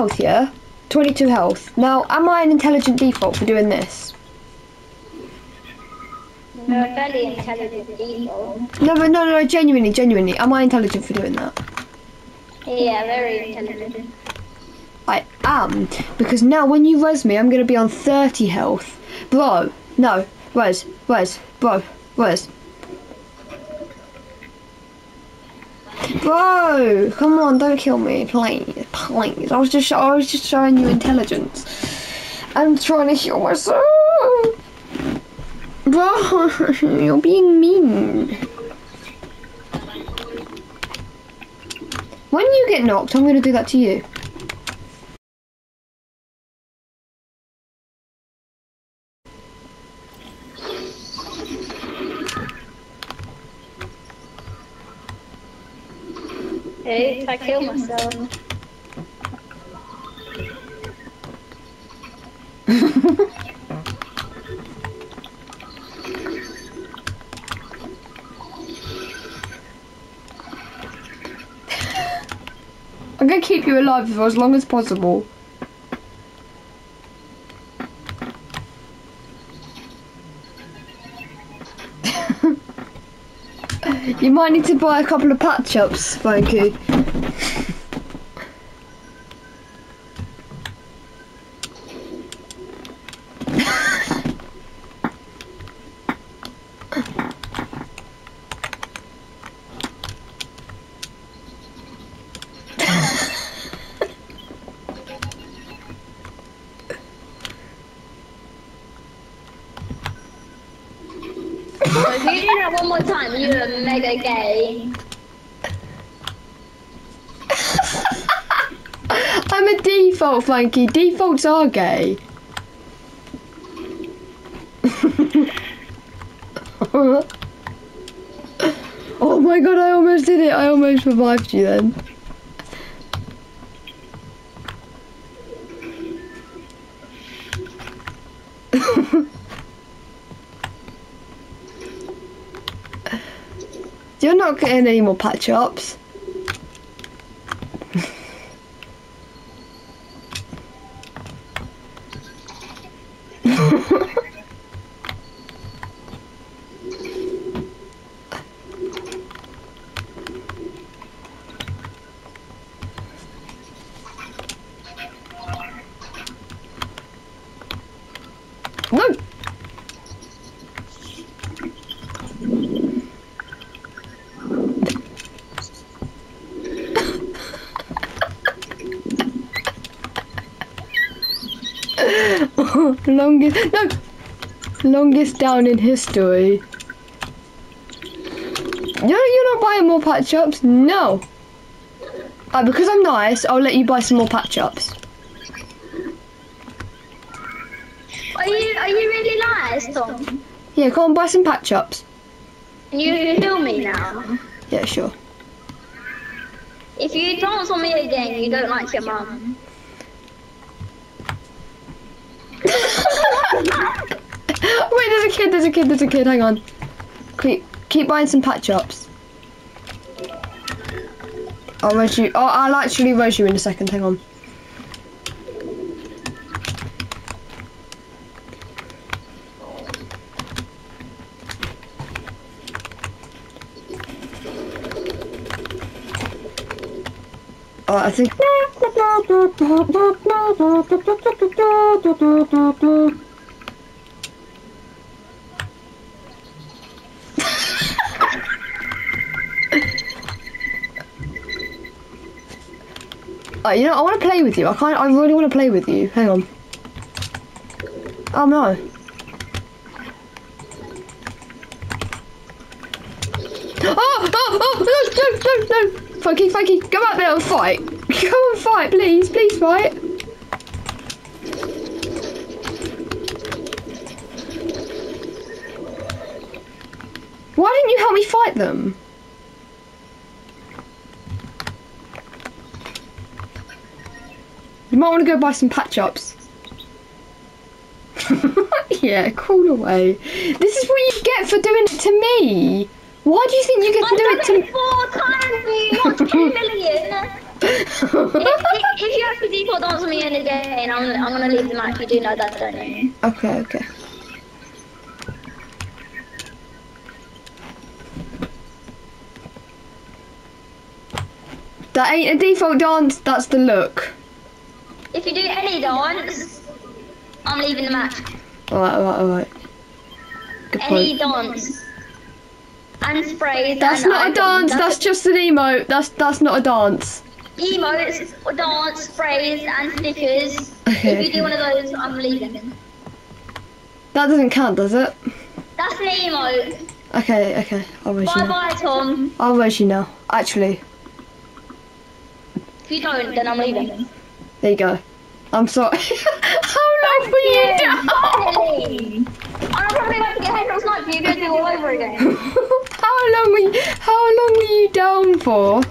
health, yeah? 22 health. Now, am I an intelligent default for doing this? You're fairly intelligent default. No, but no, no, genuinely, genuinely. Am I intelligent for doing that? Yeah, very intelligent. I am. Because now when you res me, I'm going to be on 30 health. Bro, no. Res, res, bro, res. Bro, come on, don't kill me, please, please. I was just, I was just showing you intelligence. I'm trying to heal myself. Bro, you're being mean. When you get knocked, I'm gonna do that to you. Okay, if I kill myself. I'm gonna keep you alive for as long as possible. You might need to buy a couple of patch ups, Spanky. If you do that one more time, you're mega gay. I'm a default, Frankie. Defaults are gay. oh my god, I almost did it. I almost revived you then. You're not getting any more patch ups. Oh. No. Longest no longest down in history. No, you're not buying more patch ups. No. Uh, because I'm nice, I'll let you buy some more patch ups. Are you are you really nice, Tom? Yeah, go on, buy some patch ups. Can you heal me now? Yeah, sure. If you dance on me again, you don't like your mum. Wait, there's a kid, there's a kid, there's a kid, hang on. Keep, keep buying some patch ups. I'll res you, oh, I'll actually res you in a second, hang on. Oh, I think. Oh, you know, I want to play with you. I can't. I really want to play with you. Hang on. Oh no. Oh, oh, oh, no, no, no, no. Funky, Funky, go out there and fight. Go and fight, please, please fight. Why didn't you help me fight them? Might want to go buy some patch ups. yeah, crawl away. This is what you get for doing it to me. Why do you think you get to I've do it to it four times. Want two million? if, if, if you have to default dance me in again, I'm, I'm gonna leave the match. You do know that, don't you? okay, okay. That ain't a default dance, that's the look. If you do any dance, I'm leaving the match. Alright, alright, alright. Good Any point. dance. And sprays. That's and not a dance, that's just an emote. That's that's not a dance. emotes, or dance, sprays, and stickers. Okay, if you do one of those, I'm leaving. That doesn't count, does it? That's an emote. Okay, okay. I'll raise you Bye bye, Tom. I'll raise you now. Actually, If you don't, then I'm leaving. There you go. I'm sorry. How long were you down? I'm probably about to get Hendrix Night for you to do it all over again. how long were you, how long were you down for?